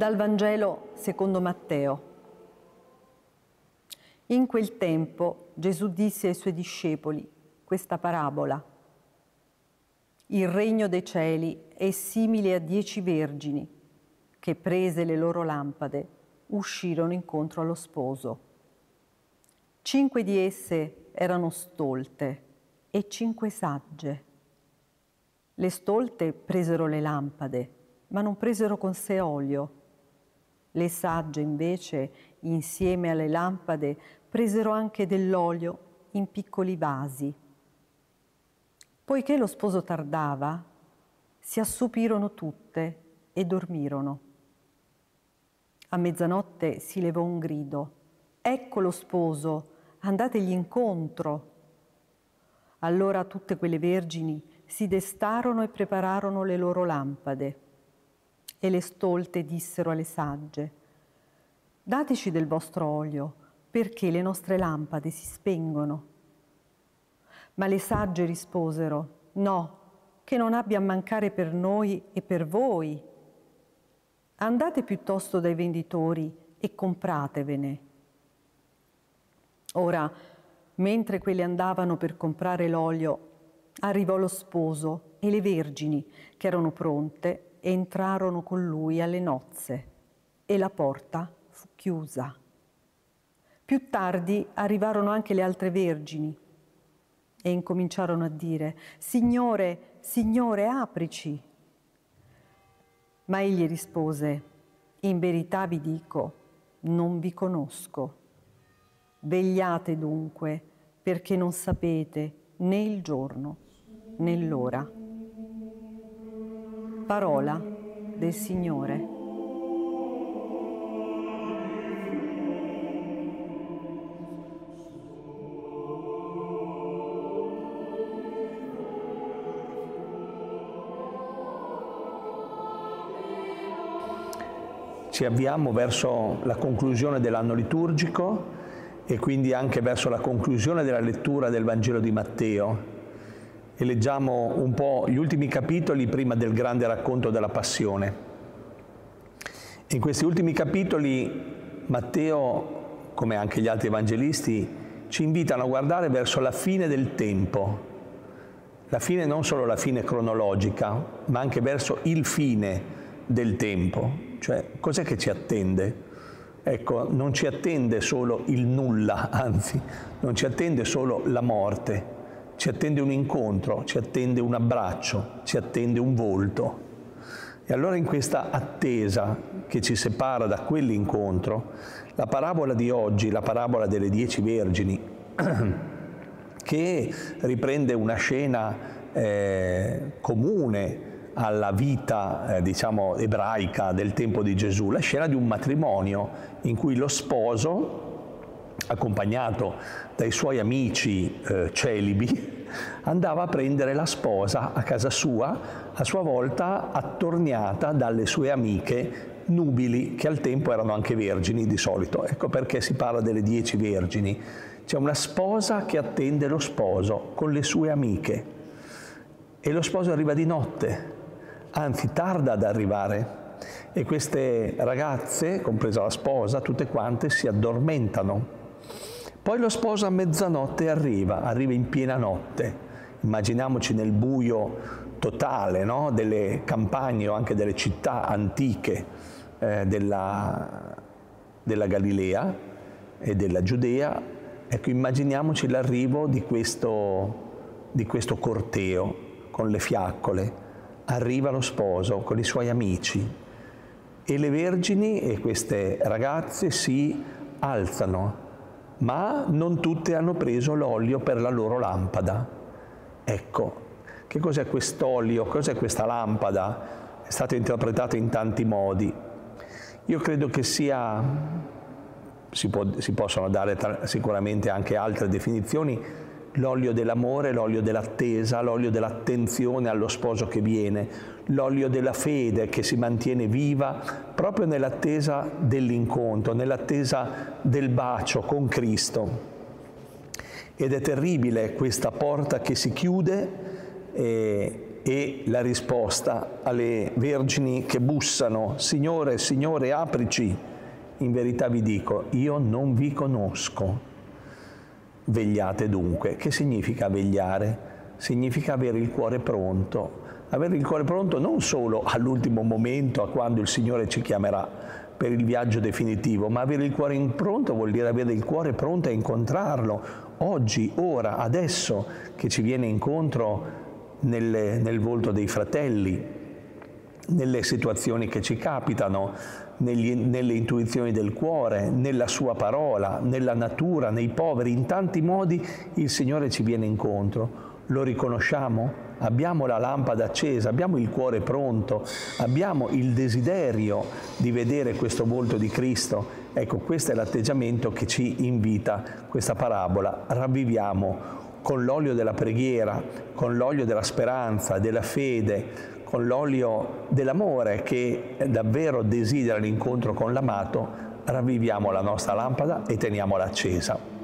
Dal Vangelo secondo Matteo. In quel tempo Gesù disse ai suoi discepoli questa parabola. Il regno dei cieli è simile a dieci vergini che, prese le loro lampade, uscirono incontro allo sposo. Cinque di esse erano stolte e cinque sagge. Le stolte presero le lampade, ma non presero con sé olio le sagge invece, insieme alle lampade, presero anche dell'olio in piccoli vasi. Poiché lo sposo tardava, si assopirono tutte e dormirono. A mezzanotte si levò un grido. Ecco lo sposo, andategli incontro. Allora tutte quelle vergini si destarono e prepararono le loro lampade. E le stolte dissero alle sagge, dateci del vostro olio, perché le nostre lampade si spengono. Ma le sagge risposero, no, che non abbia a mancare per noi e per voi. Andate piuttosto dai venditori e compratevene. Ora, mentre quelli andavano per comprare l'olio, arrivò lo sposo e le vergini, che erano pronte, entrarono con lui alle nozze e la porta fu chiusa. Più tardi arrivarono anche le altre vergini e incominciarono a dire, Signore, Signore, aprici. Ma egli rispose, in verità vi dico, non vi conosco. Vegliate dunque, perché non sapete né il giorno né l'ora parola del Signore. Ci avviamo verso la conclusione dell'anno liturgico e quindi anche verso la conclusione della lettura del Vangelo di Matteo e leggiamo un po' gli ultimi capitoli prima del grande racconto della passione. In questi ultimi capitoli Matteo, come anche gli altri evangelisti, ci invitano a guardare verso la fine del tempo, la fine non solo la fine cronologica, ma anche verso il fine del tempo, cioè cos'è che ci attende? Ecco, non ci attende solo il nulla, anzi, non ci attende solo la morte, ci attende un incontro, ci attende un abbraccio, ci attende un volto. E allora in questa attesa che ci separa da quell'incontro, la parabola di oggi, la parabola delle dieci vergini, che riprende una scena eh, comune alla vita eh, diciamo ebraica del tempo di Gesù, la scena di un matrimonio in cui lo sposo accompagnato dai suoi amici eh, celibi, andava a prendere la sposa a casa sua, a sua volta attorniata dalle sue amiche nubili, che al tempo erano anche vergini di solito. Ecco perché si parla delle dieci vergini. C'è una sposa che attende lo sposo con le sue amiche e lo sposo arriva di notte, anzi tarda ad arrivare e queste ragazze, compresa la sposa, tutte quante si addormentano poi lo sposo a mezzanotte arriva, arriva in piena notte. Immaginiamoci nel buio totale no? delle campagne o anche delle città antiche eh, della, della Galilea e della Giudea. Ecco, immaginiamoci l'arrivo di questo, di questo corteo con le fiaccole. Arriva lo sposo con i suoi amici e le vergini e queste ragazze si alzano ma non tutte hanno preso l'olio per la loro lampada. Ecco, che cos'è quest'olio? Cos'è questa lampada? È stato interpretato in tanti modi. Io credo che sia, si, può, si possono dare tra, sicuramente anche altre definizioni, l'olio dell'amore, l'olio dell'attesa, l'olio dell'attenzione allo sposo che viene, l'olio della fede che si mantiene viva proprio nell'attesa dell'incontro, nell'attesa del bacio con Cristo. Ed è terribile questa porta che si chiude e, e la risposta alle vergini che bussano, Signore, Signore, aprici. In verità vi dico, io non vi conosco. Vegliate dunque. Che significa vegliare? Significa avere il cuore pronto. Avere il cuore pronto non solo all'ultimo momento, a quando il Signore ci chiamerà per il viaggio definitivo, ma avere il cuore pronto vuol dire avere il cuore pronto a incontrarlo, oggi, ora, adesso, che ci viene incontro nelle, nel volto dei fratelli, nelle situazioni che ci capitano, negli, nelle intuizioni del cuore, nella sua parola, nella natura, nei poveri, in tanti modi il Signore ci viene incontro. Lo riconosciamo? Abbiamo la lampada accesa, abbiamo il cuore pronto, abbiamo il desiderio di vedere questo volto di Cristo. Ecco, questo è l'atteggiamento che ci invita questa parabola. Ravviviamo con l'olio della preghiera, con l'olio della speranza, della fede, con l'olio dell'amore che davvero desidera l'incontro con l'amato, ravviviamo la nostra lampada e teniamola accesa.